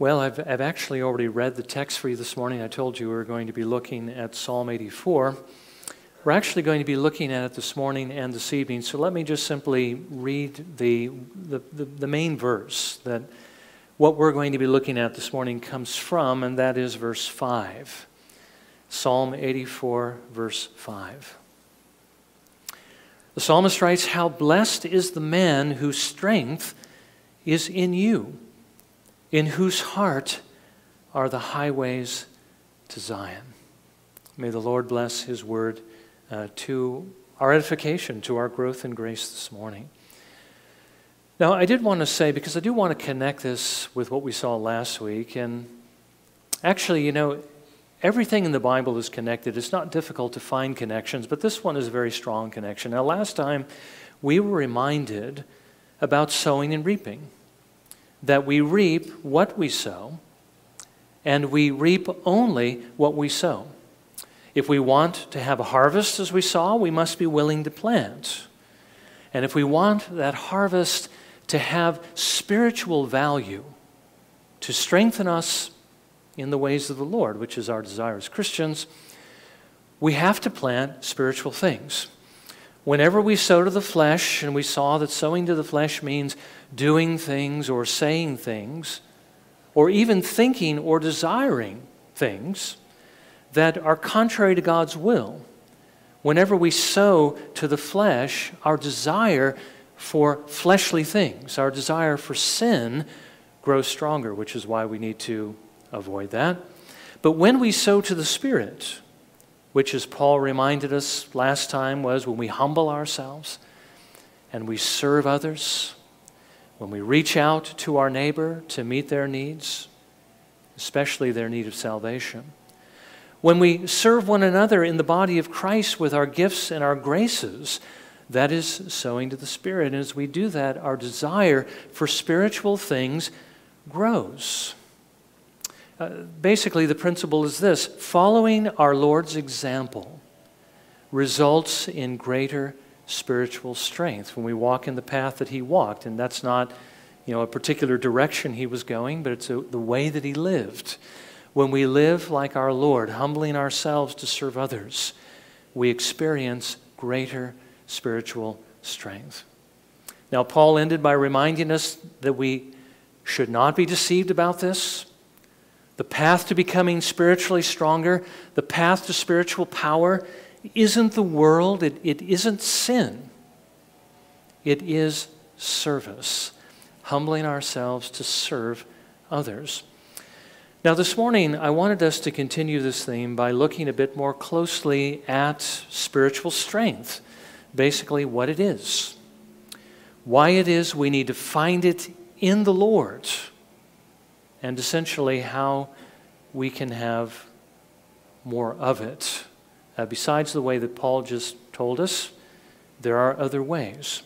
Well, I've, I've actually already read the text for you this morning. I told you we were going to be looking at Psalm 84. We're actually going to be looking at it this morning and this evening. So let me just simply read the, the, the, the main verse that what we're going to be looking at this morning comes from, and that is verse 5. Psalm 84, verse 5. The psalmist writes, How blessed is the man whose strength is in you, in whose heart are the highways to Zion. May the Lord bless his word uh, to our edification, to our growth in grace this morning. Now, I did want to say, because I do want to connect this with what we saw last week, and actually, you know, Everything in the Bible is connected. It's not difficult to find connections, but this one is a very strong connection. Now, last time we were reminded about sowing and reaping, that we reap what we sow, and we reap only what we sow. If we want to have a harvest, as we saw, we must be willing to plant. And if we want that harvest to have spiritual value, to strengthen us in the ways of the Lord, which is our desire as Christians, we have to plant spiritual things. Whenever we sow to the flesh, and we saw that sowing to the flesh means doing things or saying things, or even thinking or desiring things that are contrary to God's will. Whenever we sow to the flesh, our desire for fleshly things, our desire for sin, grows stronger, which is why we need to avoid that. But when we sow to the Spirit, which as Paul reminded us last time was when we humble ourselves and we serve others, when we reach out to our neighbor to meet their needs, especially their need of salvation, when we serve one another in the body of Christ with our gifts and our graces, that is sowing to the Spirit. And as we do that, our desire for spiritual things grows. Uh, basically, the principle is this following our Lord's example results in greater spiritual strength when we walk in the path that he walked. And that's not you know, a particular direction he was going, but it's a, the way that he lived. When we live like our Lord, humbling ourselves to serve others, we experience greater spiritual strength. Now, Paul ended by reminding us that we should not be deceived about this. The path to becoming spiritually stronger, the path to spiritual power, isn't the world, it, it isn't sin. It is service, humbling ourselves to serve others. Now, this morning, I wanted us to continue this theme by looking a bit more closely at spiritual strength, basically, what it is, why it is we need to find it in the Lord and essentially how we can have more of it. Uh, besides the way that Paul just told us, there are other ways.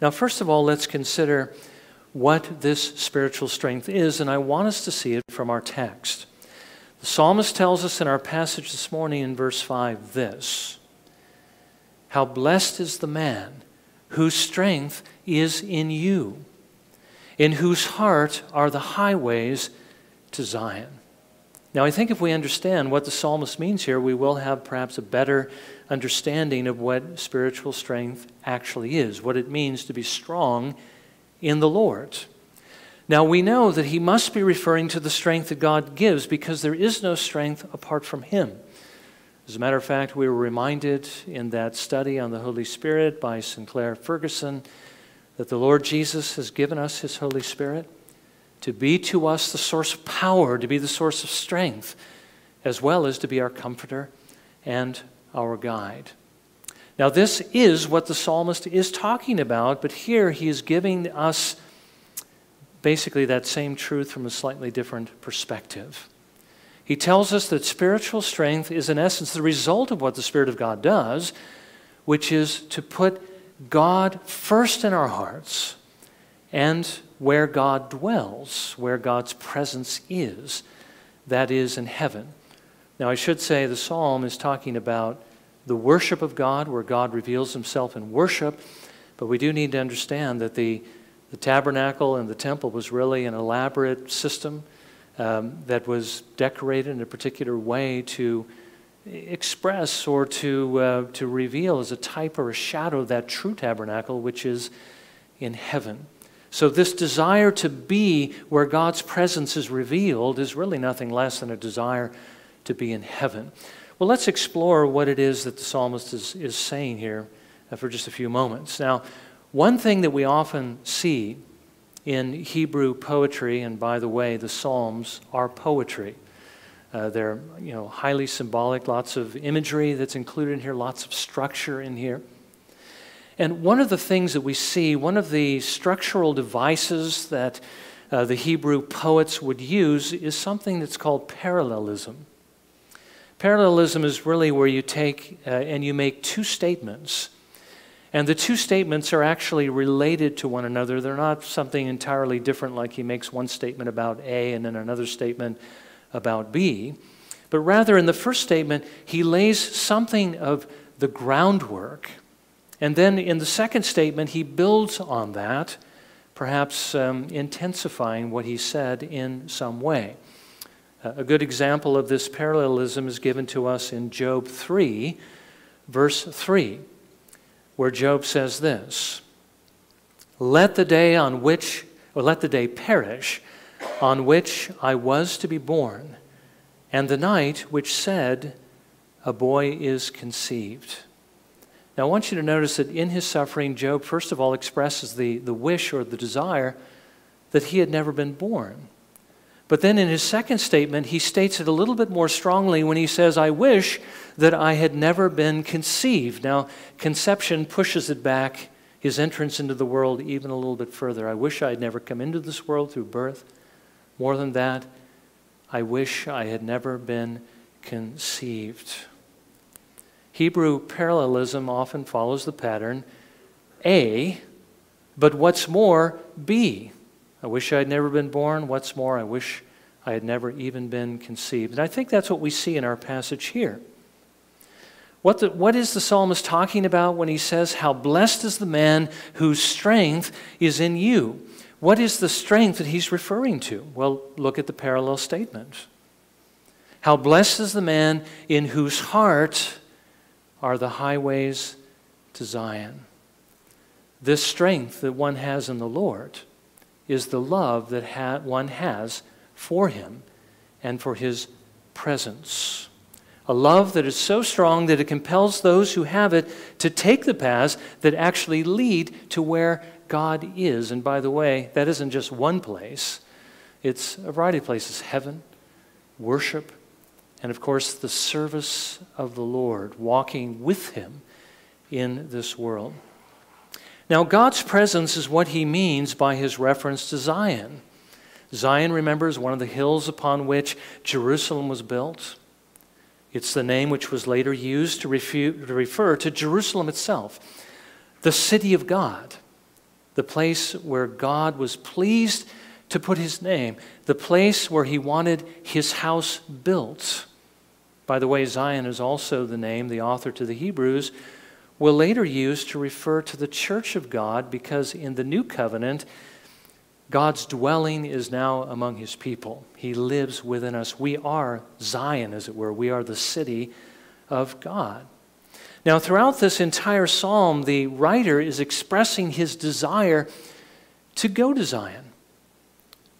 Now, first of all, let's consider what this spiritual strength is, and I want us to see it from our text. The psalmist tells us in our passage this morning in verse 5 this How blessed is the man whose strength is in you in whose heart are the highways to Zion. Now, I think if we understand what the psalmist means here, we will have perhaps a better understanding of what spiritual strength actually is, what it means to be strong in the Lord. Now, we know that he must be referring to the strength that God gives because there is no strength apart from him. As a matter of fact, we were reminded in that study on the Holy Spirit by Sinclair Ferguson that the Lord Jesus has given us His Holy Spirit to be to us the source of power, to be the source of strength, as well as to be our comforter and our guide. Now, this is what the psalmist is talking about, but here he is giving us basically that same truth from a slightly different perspective. He tells us that spiritual strength is, in essence, the result of what the Spirit of God does, which is to put God first in our hearts and where God dwells, where God's presence is, that is in heaven. Now, I should say the psalm is talking about the worship of God, where God reveals himself in worship, but we do need to understand that the, The tabernacle and the temple was really an elaborate system um, that was decorated in a particular way to express or to, uh, to reveal as a type or a shadow that true tabernacle which is in heaven. So, this desire to be where God's presence is revealed is really nothing less than a desire to be in heaven. Well, let's explore what it is that the psalmist is, is saying here uh, for just a few moments. Now, one thing that we often see in Hebrew poetry, and by the way, the Psalms are poetry. Uh, they're you know, highly symbolic, lots of imagery that's included in here, lots of structure in here. And one of the things that we see, one of the structural devices that uh, the Hebrew poets would use is something that's called parallelism. Parallelism is really where you take uh, and you make two statements. And the two statements are actually related to one another. They're not something entirely different, like he makes one statement about A and then another statement about B. But rather, in the first statement, he lays something of the groundwork and then in the second statement, he builds on that, perhaps um, intensifying what he said in some way. Uh, a good example of this parallelism is given to us in Job 3, verse 3, where Job says this Let the day on which, or let the day perish on which I was to be born, and the night which said, A boy is conceived. Now, I want you to notice that in his suffering, Job, first of all, expresses the, the wish or the desire that he had never been born. But then in his second statement, he states it a little bit more strongly when he says, I wish that I had never been conceived. Now, conception pushes it back, his entrance into the world, even a little bit further. I wish I had never come into this world through birth. More than that, I wish I had never been conceived. Hebrew parallelism often follows the pattern A, but what's more, B. I wish I had never been born. What's more, I wish I had never even been conceived. And I think that's what we see in our passage here. What, the, what is the psalmist talking about when he says, How blessed is the man whose strength is in you? What is the strength that he's referring to? Well, look at the parallel statement. How blessed is the man in whose heart are the highways to Zion. This strength that one has in the Lord is the love that ha- one has for Him and for His presence. A love that is so strong that it compels those who have it to take the paths that actually lead to where God is. And by the way, that isn't just one place, it's a variety of places heaven, worship, and of course, the service of the Lord, walking with Him in this world. Now, God's presence is what He means by His reference to Zion. Zion, remember, is one of the hills upon which Jerusalem was built. It's the name which was later used to, refer to Jerusalem itself, the city of God, the place where God was pleased to put his name, the place where he wanted his house built. By the way, Zion is also the name the author to the Hebrews will later use to refer to the church of God because in the new covenant, God's dwelling is now among his people. He lives within us. We are Zion, as it were. We are the city of God. Now, throughout this entire psalm, the writer is expressing his desire to go to Zion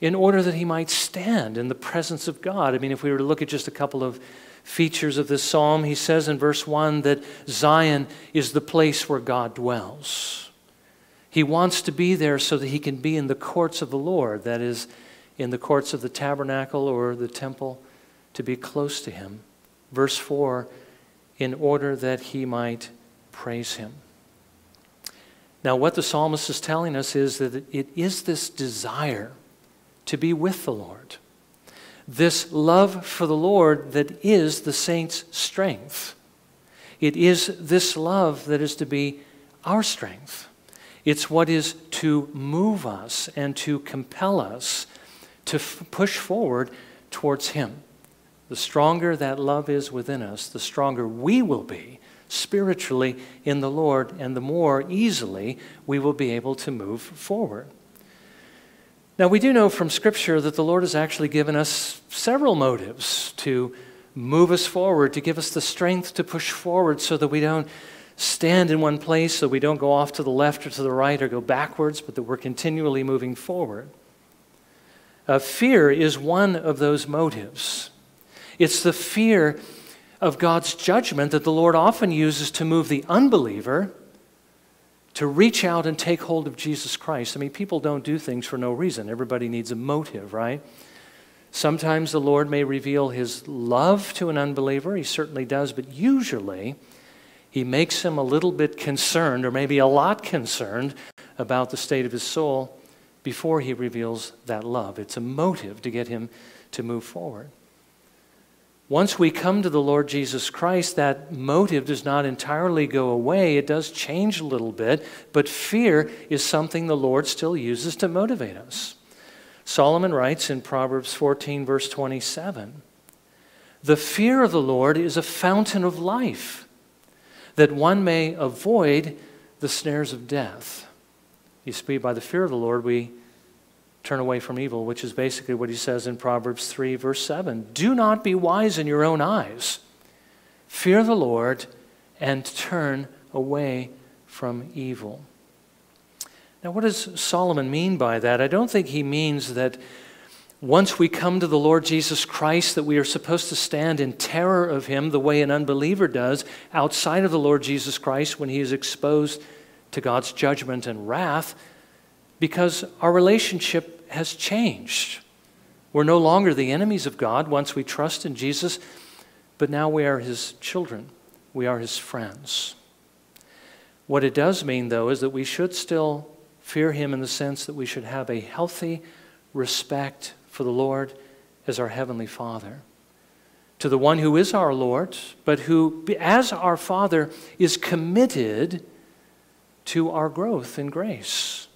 in order that he might stand in the presence of God. I mean, if we were to look at just a couple of features of this psalm, he says in verse 1 that Zion is the place where God dwells. He wants to be there so that he can be in the courts of the Lord, that is, in the courts of the tabernacle or the temple, to be close to him. Verse 4 in order that he might praise him. Now, what the psalmist is telling us is that it is this desire to be with the Lord this love for the Lord that is the saint's strength. It is this love that is to be our strength. It's what is to move us and to compel us to push forward towards Him. The stronger that love is within us, the stronger we will be spiritually in the Lord, and the more easily we will be able to move forward. Now, we do know from Scripture that the Lord has actually given us several motives to move us forward, to give us the strength to push forward so that we don't stand in one place, so we don't go off to the left or to the right or go backwards, but that we're continually moving forward. Uh, fear is one of those motives. It's the fear of God's judgment that the Lord often uses to move the unbeliever to reach out and take hold of Jesus Christ. I mean, people don't do things for no reason. Everybody needs a motive, right? Sometimes the Lord may reveal his love to an unbeliever. He certainly does, but usually he makes him a little bit concerned, or maybe a lot concerned, about the state of his soul before he reveals that love. It's a motive to get him to move forward. Once we come to the Lord Jesus Christ, that motive does not entirely go away. It does change a little bit, but fear is something the Lord still uses to motivate us. Solomon writes in Proverbs 14, verse 27 The fear of the Lord is a fountain of life, that one may avoid the snares of death. You see, by the fear of the Lord, we turn away from evil, which is basically what he says in Proverbs 3, verse 7. Do not be wise in your own eyes. Fear the Lord and turn away from evil. Now, what does Solomon mean by that? I don't think he means that once we come to the Lord Jesus Christ, that we are supposed to stand in terror of him the way an unbeliever does outside of the Lord Jesus Christ when he is exposed to God's judgment and wrath, because our relationship has changed. We're no longer the enemies of God once we trust in Jesus, but now we are his children. We are his friends. What it does mean, though, is that we should still fear him in the sense that we should have a healthy respect for the Lord as our Heavenly Father. To the one who is our Lord, but who, as our Father, is committed to our growth in grace,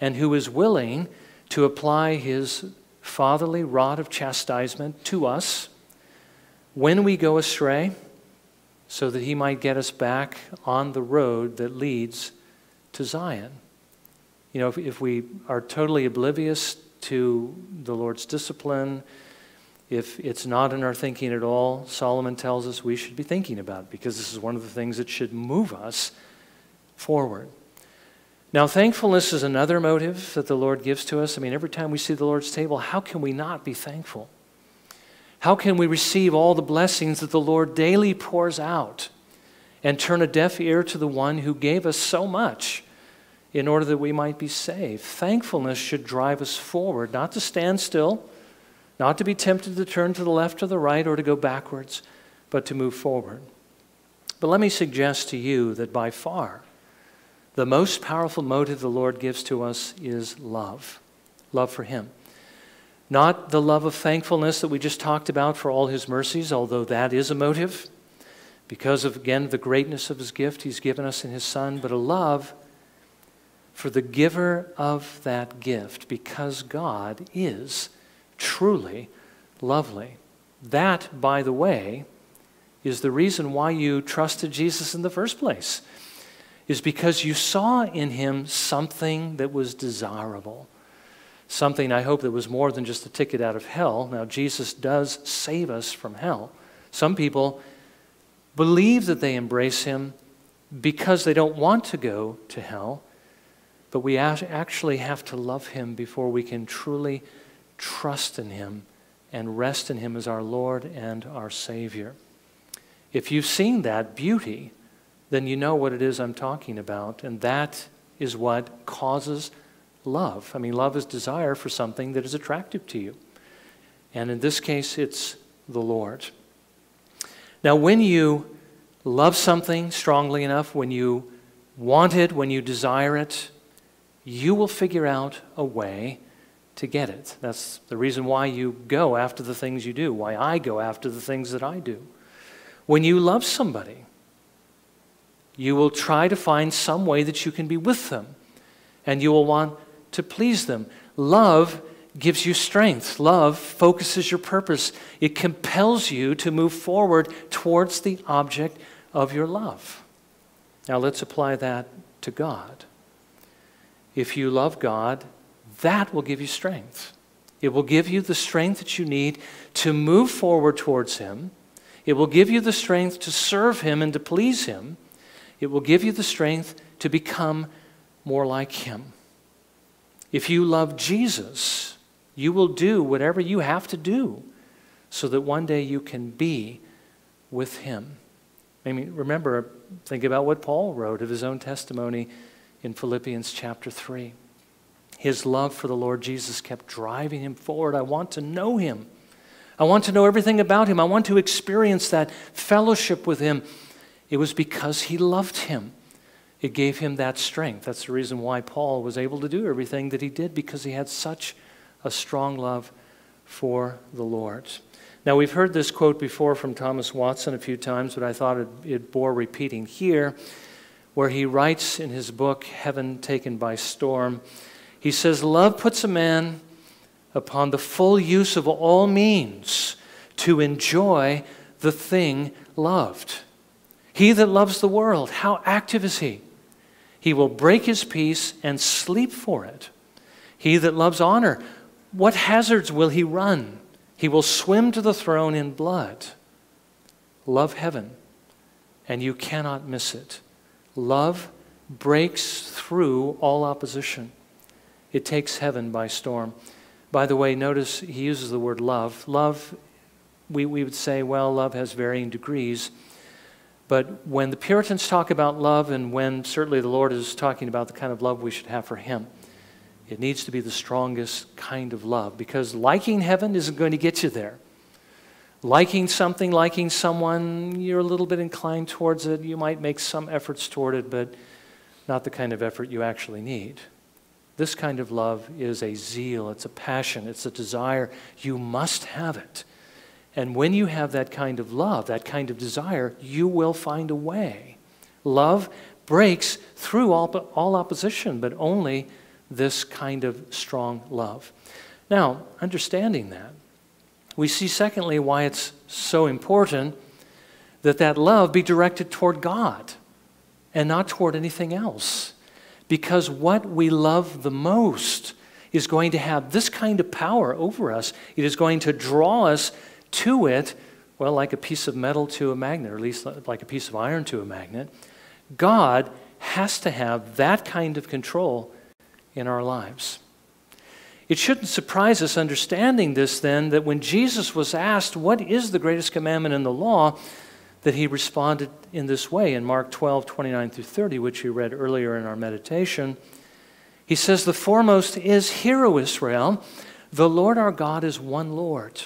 and who is willing to apply his fatherly rod of chastisement to us when we go astray, so that he might get us back on the road that leads to Zion. You know, if, if we are totally oblivious to the Lord's discipline, if it's not in our thinking at all, Solomon tells us we should be thinking about it because this is one of the things that should move us forward. Now, thankfulness is another motive that the Lord gives to us. I mean, every time we see the Lord's table, how can we not be thankful? How can we receive all the blessings that the Lord daily pours out and turn a deaf ear to the one who gave us so much in order that we might be saved? Thankfulness should drive us forward, not to stand still, not to be tempted to turn to the left or the right or to go backwards, but to move forward. But let me suggest to you that by far, the most powerful motive the Lord gives to us is love love for Him. Not the love of thankfulness that we just talked about for all His mercies, although that is a motive because of, again, the greatness of His gift He's given us in His Son, but a love for the giver of that gift because God is truly lovely. That, by the way, is the reason why you trusted Jesus in the first place is because you saw in him something that was desirable. Something I hope that was more than just a ticket out of hell. Now, Jesus does save us from hell. Some people believe that they embrace him because they don't want to go to hell, but we actually have to love him before we can truly trust in him and rest in him as our Lord and our Savior. If you've seen that beauty, then you know what it is I'm talking about. And that is what causes love. I mean, love is desire for something that is attractive to you. And in this case, it's the Lord. Now, when you love something strongly enough, when you want it, when you desire it, you will figure out a way to get it. That's the reason why you go after the things you do, why I go after the things that I do. When you love somebody, you will try to find some way that you can be with them, and you will want to please them. Love gives you strength. Love focuses your purpose. It compels you to move forward towards the object of your love. Now let's apply that to God. If you love God, that will give you strength. It will give you the strength that you need to move forward towards Him. It will give you the strength to serve Him and to please Him. It will give you the strength to become more like Him. If you love Jesus, you will do whatever you have to do so that one day you can be with Him. I mean, remember, think about what Paul wrote of his own testimony in Philippians chapter 3. His love for the Lord Jesus kept driving him forward. I want to know him. I want to know everything about him. I want to experience that fellowship with him. It was because he loved him. It gave him that strength. That's the reason why Paul was able to do everything that he did, because he had such a strong love for the Lord. Now, we've heard this quote before from Thomas Watson a few times, but I thought it, it bore repeating here, where he writes in his book, Heaven Taken by Storm, he says, Love puts a man upon the full use of all means to enjoy the thing loved. He that loves the world, how active is he? He will break his peace and sleep for it. He that loves honor, what hazards will he run? He will swim to the throne in blood. Love heaven, and you cannot miss it. Love breaks through all opposition, it takes heaven by storm. By the way, notice he uses the word love. Love, we, we would say, well, love has varying degrees. But when the Puritans talk about love, and when certainly the Lord is talking about the kind of love we should have for Him, it needs to be the strongest kind of love because liking heaven isn't going to get you there. Liking something, liking someone, you're a little bit inclined towards it. You might make some efforts toward it, but not the kind of effort you actually need. This kind of love is a zeal, it's a passion, it's a desire. You must have it. And when you have that kind of love, that kind of desire, you will find a way. Love breaks through all, all opposition, but only this kind of strong love. Now, understanding that, we see secondly why it's so important that that love be directed toward God and not toward anything else. Because what we love the most is going to have this kind of power over us. It is going to draw us to it, well, like a piece of metal to a magnet, or at least like a piece of iron to a magnet. God has to have that kind of control in our lives. It shouldn't surprise us, understanding this, then, that when Jesus was asked, What is the greatest commandment in the law? that he responded in this way in Mark 12, 29 through 30, which we read earlier in our meditation. He says, The foremost is, Hear, O Israel, the Lord our God is one Lord,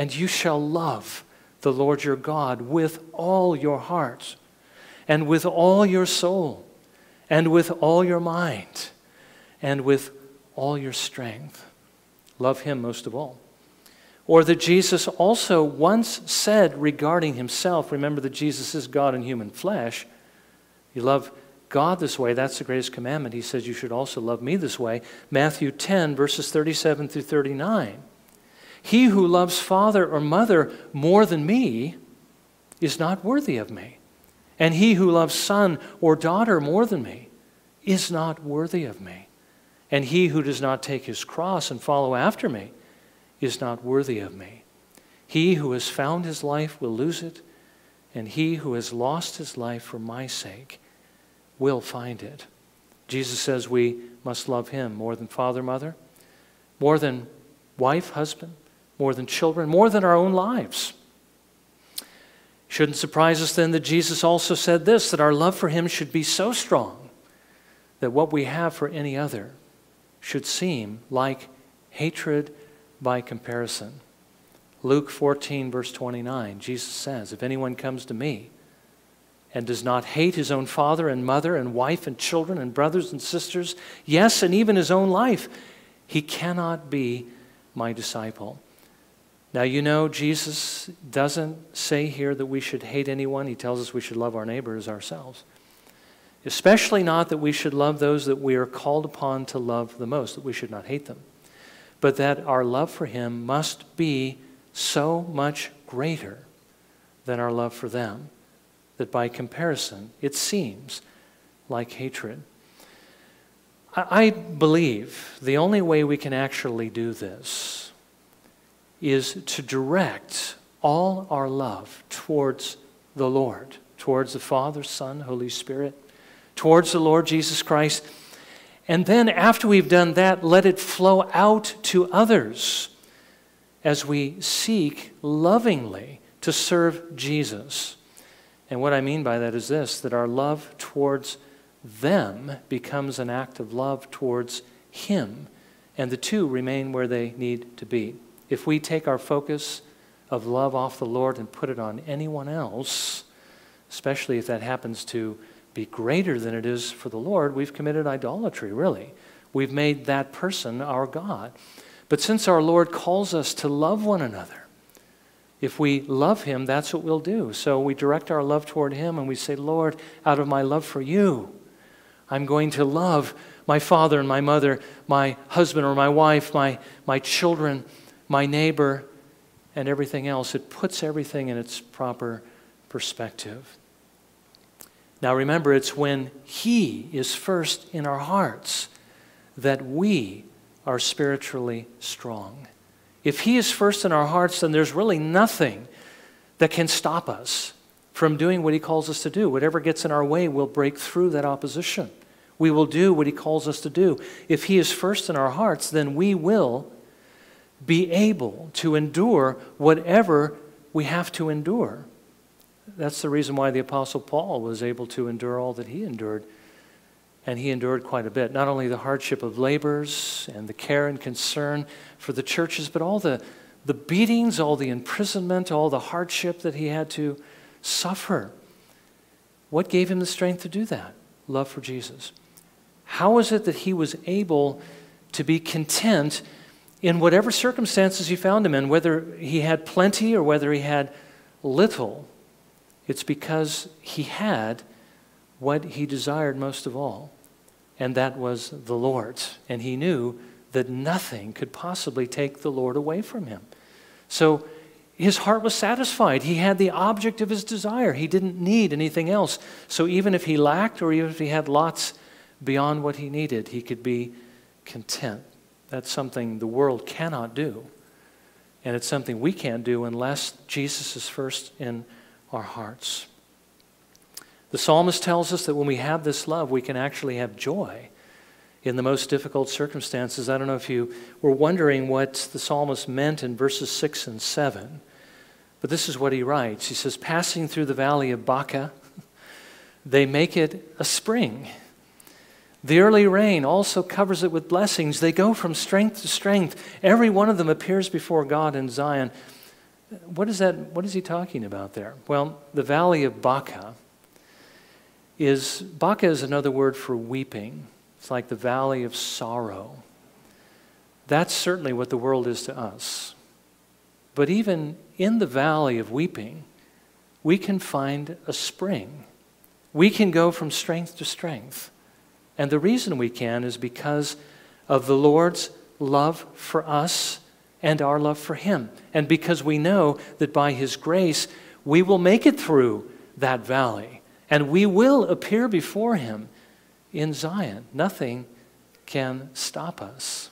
and you shall love the Lord your God with all your heart, and with all your soul, and with all your mind and with all your strength. Love him most of all. Or that Jesus also once said regarding himself remember that Jesus is God in human flesh. You love God this way, that's the greatest commandment. He says you should also love me this way. Matthew 10, verses 37 through 39. He who loves father or mother more than me is not worthy of me. And he who loves son or daughter more than me is not worthy of me. And he who does not take his cross and follow after me is not worthy of me. He who has found his life will lose it, and he who has lost his life for my sake will find it. Jesus says we must love him more than father, mother, more than wife, husband, more than children, more than our own lives. Shouldn't surprise us then that Jesus also said this that our love for him should be so strong that what we have for any other should seem like hatred by comparison. Luke 14, verse 29, Jesus says, If anyone comes to me and does not hate his own father and mother and wife and children and brothers and sisters, yes, and even his own life, he cannot be my disciple. Now, you know, Jesus doesn't say here that we should hate anyone. He tells us we should love our neighbors ourselves. Especially not that we should love those that we are called upon to love the most, that we should not hate them, but that our love for Him must be so much greater than our love for them that by comparison it seems like hatred. I believe the only way we can actually do this is to direct all our love towards the Lord, towards the Father, Son, Holy Spirit, towards the Lord Jesus Christ. And then, after we've done that, let it flow out to others as we seek lovingly to serve Jesus. And what I mean by that is this that our love towards them becomes an act of love towards Him, and the two remain where they need to be. If we take our focus of love off the Lord and put it on anyone else, especially if that happens to be greater than it is for the Lord, we've committed idolatry, really. We've made that person our God. But since our Lord calls us to love one another, if we love Him, that's what we'll do. So we direct our love toward Him and we say, Lord, out of my love for you, I'm going to love my father and my mother, my husband or my wife, my, my children, my neighbor, and everything else. It puts everything in its proper perspective. Now remember, it's when He is first in our hearts that we are spiritually strong. If He is first in our hearts, then there's really nothing that can stop us from doing what He calls us to do. Whatever gets in our way will break through that opposition we will do what He calls us to do. If He is first in our hearts, then we will be able to endure whatever we have to endure. That's the reason why the Apostle Paul was able to endure all that he endured. And he endured quite a bit. Not only the hardship of labors and the care and concern for the churches, but all the, the beatings, all the imprisonment, all the hardship that he had to suffer. What gave him the strength to do that? Love for Jesus. How is it that he was able to be content in whatever circumstances he found him in, whether he had plenty or whether he had little? It's because he had what he desired most of all, and that was the Lord. And he knew that nothing could possibly take the Lord away from him. So his heart was satisfied. He had the object of his desire. He didn't need anything else. So even if he lacked or even if he had lots, beyond what he needed, he could be content. That's something the world cannot do. And it's something we can't do unless Jesus is first in our hearts. The psalmist tells us that when we have this love, we can actually have joy in the most difficult circumstances. I don't know if you were wondering what the psalmist meant in verses 6 and 7, but this is what he writes. He says, Passing through the valley of Baca, they make it a spring. The early rain also covers it with blessings. They go from strength to strength. Every one of them appears before God in Zion. What is that? What is he talking about there? Well, the valley of Baca is Baca is another word for weeping. It's like the valley of sorrow. That's certainly what the world is to us. But even in the valley of weeping, we can find a spring. We can go from strength to strength. And the reason we can is because of the Lord's love for us and our love for Him. And because we know that by His grace, we will make it through that valley and we will appear before Him in Zion. Nothing can stop us.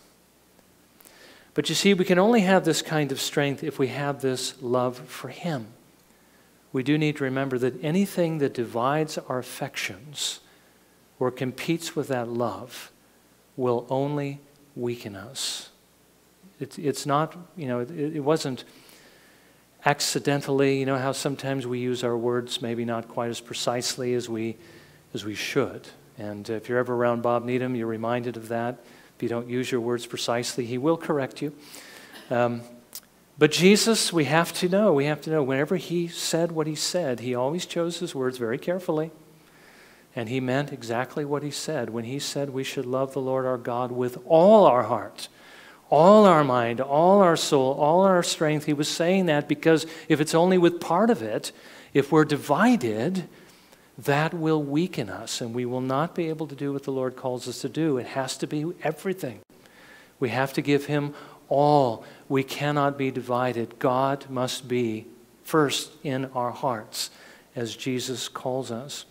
But you see, we can only have this kind of strength if we have this love for Him. We do need to remember that anything that divides our affections, or competes with that love will only weaken us. It, it's not, you know, it, it wasn't accidentally, you know, how sometimes we use our words maybe not quite as precisely as we, as we should. And if you're ever around Bob Needham, you're reminded of that. If you don't use your words precisely, he will correct you. Um, but Jesus, we have to know, we have to know, whenever he said what he said, he always chose his words very carefully. And he meant exactly what he said when he said we should love the Lord our God with all our heart, all our mind, all our soul, all our strength. He was saying that because if it's only with part of it, if we're divided, that will weaken us and we will not be able to do what the Lord calls us to do. It has to be everything. We have to give him all. We cannot be divided. God must be first in our hearts as Jesus calls us.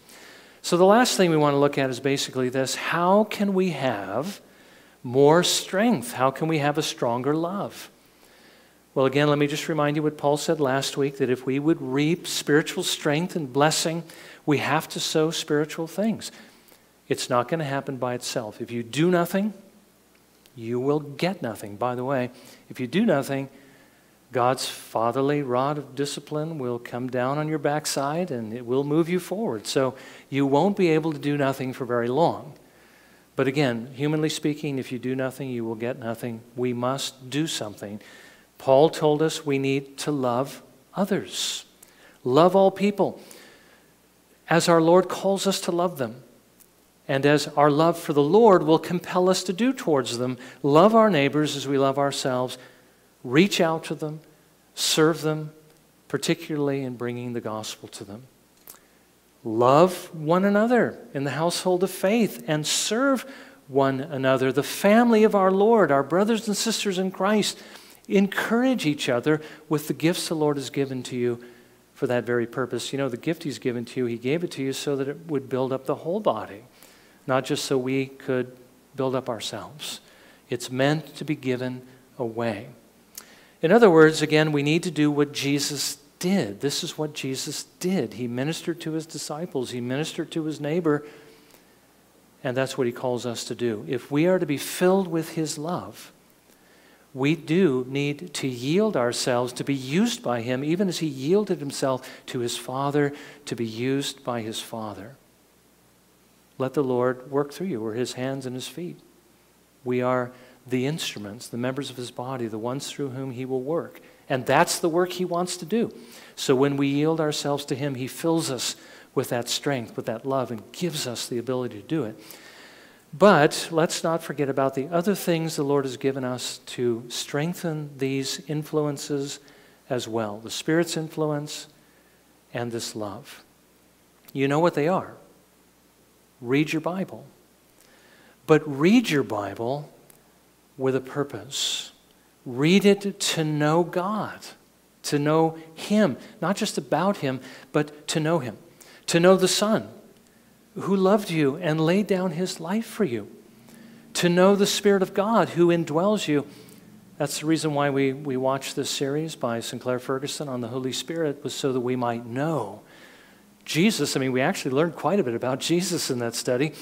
So, the last thing we want to look at is basically this how can we have more strength? How can we have a stronger love? Well, again, let me just remind you what Paul said last week that if we would reap spiritual strength and blessing, we have to sow spiritual things. It's not going to happen by itself. If you do nothing, you will get nothing. By the way, if you do nothing, God's fatherly rod of discipline will come down on your backside and it will move you forward. So you won't be able to do nothing for very long. But again, humanly speaking, if you do nothing, you will get nothing. We must do something. Paul told us we need to love others, love all people, as our Lord calls us to love them. And as our love for the Lord will compel us to do towards them, love our neighbors as we love ourselves reach out to them, serve them, particularly in bringing the gospel to them. Love one another in the household of faith and serve one another, the family of our Lord, our brothers and sisters in Christ. Encourage each other with the gifts the Lord has given to you for that very purpose. You know, the gift He's given to you, He gave it to you so that it would build up the whole body, not just so we could build up ourselves. It's meant to be given away. In other words, again, we need to do what Jesus did. This is what Jesus did. He ministered to his disciples, he ministered to his neighbor, and that's what he calls us to do. If we are to be filled with his love, we do need to yield ourselves to be used by him, even as he yielded himself to his Father to be used by his Father. Let the Lord work through you. We're his hands and his feet. We are the instruments, the members of his body, the ones through whom he will work. And that's the work he wants to do. So when we yield ourselves to him, he fills us with that strength, with that love, and gives us the ability to do it. But let's not forget about the other things the Lord has given us to strengthen these influences as well the Spirit's influence and this love. You know what they are. Read your Bible. But read your Bible with a purpose. Read it to know God, to know Him, not just about Him, but to know Him, to know the Son who loved you and laid down His life for you, to know the Spirit of God who indwells you. That's the reason why we, we watched this series by Sinclair Ferguson on the Holy Spirit, was so that we might know Jesus. I mean, we actually learned quite a bit about Jesus in that study.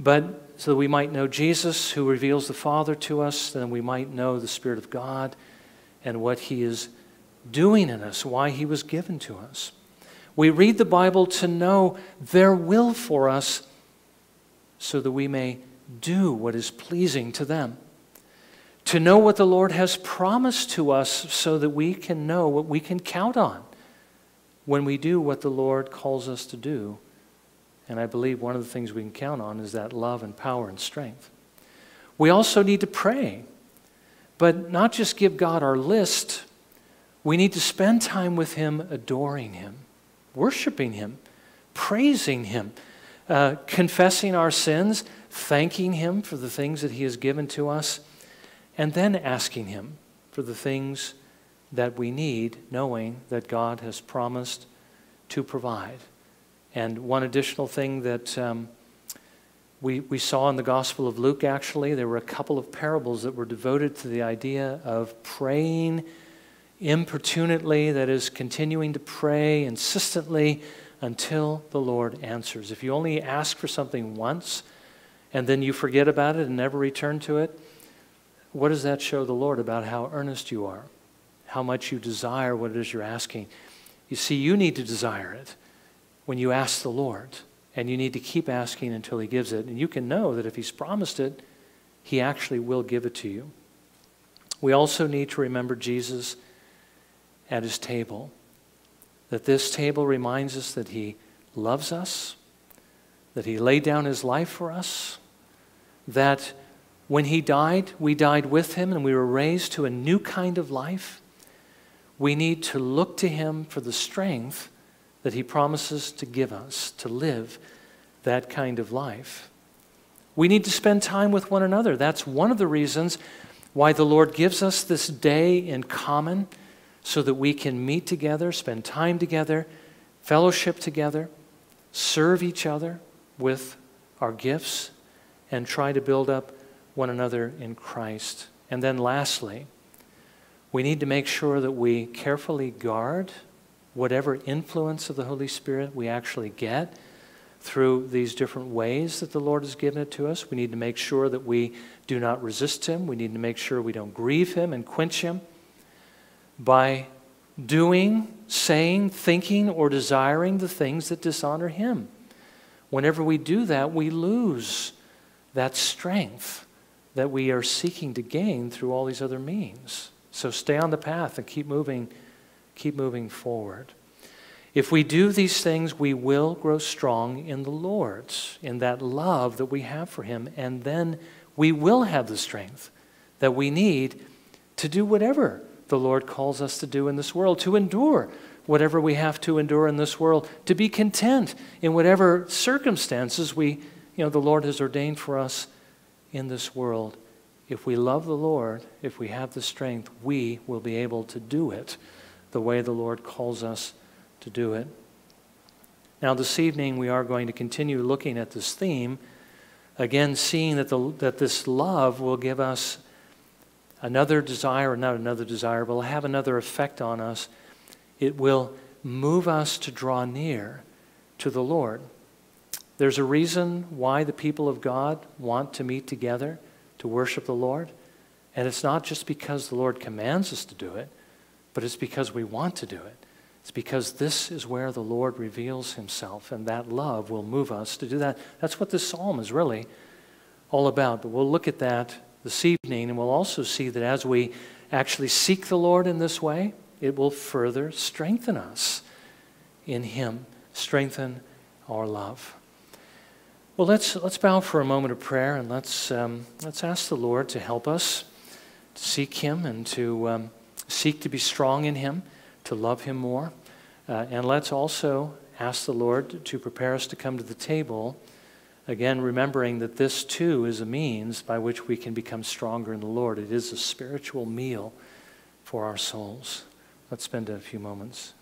But so that we might know Jesus, who reveals the Father to us, then we might know the Spirit of God and what He is doing in us, why He was given to us. We read the Bible to know their will for us so that we may do what is pleasing to them. To know what the Lord has promised to us so that we can know what we can count on when we do what the Lord calls us to do and I believe one of the things we can count on is that love and power and strength. We also need to pray, but not just give God our list. We need to spend time with Him, adoring Him, worshiping Him, praising Him, uh, confessing our sins, thanking Him for the things that He has given to us, and then asking Him for the things that we need, knowing that God has promised to provide. And one additional thing that um, we, we saw in the Gospel of Luke, actually, there were a couple of parables that were devoted to the idea of praying importunately, that is, continuing to pray insistently until the Lord answers. If you only ask for something once and then you forget about it and never return to it, what does that show the Lord about how earnest you are? How much you desire what it is you're asking? You see, you need to desire it when you ask the Lord. And you need to keep asking until He gives it. And you can know that if He's promised it, He actually will give it to you. We also need to remember Jesus at His table. That this table reminds us that He loves us, that He laid down His life for us, that when He died, we died with Him and we were raised to a new kind of life. We need to look to Him for the strength that He promises to give us to live that kind of life. We need to spend time with one another. That's one of the reasons why the Lord gives us this day in common so that we can meet together, spend time together, fellowship together, serve each other, with our gifts and try to build up one another in Christ. And then lastly, we need to make sure that we carefully guard whatever influence of the Holy Spirit we actually get through these different ways that the Lord has given it to us. We need to make sure that we do not resist Him. We need to make sure we don't grieve Him and quench Him by doing, saying, thinking, or desiring the things that dishonor Him. Whenever we do that, we lose that strength that we are seeking to gain through all these other means. So stay on the path and keep moving, keep moving forward. If we do these things, we will grow strong in the Lord's, in that love that we have for Him, and then we will have the strength that we need to do whatever the Lord calls us to do in this world, to endure whatever we have to endure in this world, to be content in whatever circumstances we, you know, the Lord has ordained for us in this world. If we love the Lord, if we have the strength, we will be able to do it the way the Lord calls us to do it. Now, this evening, we are going to continue looking at this theme, again, seeing that, the, that this love will give us another desire, not another desire, but will have another effect on us. It will move us to draw near to the Lord. There's a reason why the people of God want to meet together to worship the Lord. And it's not just because the Lord commands us to do it, but it's because we want to do it. It's because this is where the Lord reveals himself, and that love will move us to do that. That's what this psalm is really all about. But we'll look at that this evening, and we'll also see that as we actually seek the Lord in this way, it will further strengthen us in Him, strengthen our love. Well, let's, let's bow for a moment of prayer and let's, um, let's ask the Lord to help us to seek Him and to um, seek to be strong in Him, to love Him more. Uh, and let's also ask the Lord to prepare us to come to the table Again, remembering that this too is a means by which we can become stronger in the Lord. It is a spiritual meal for our souls. Let's spend a few moments.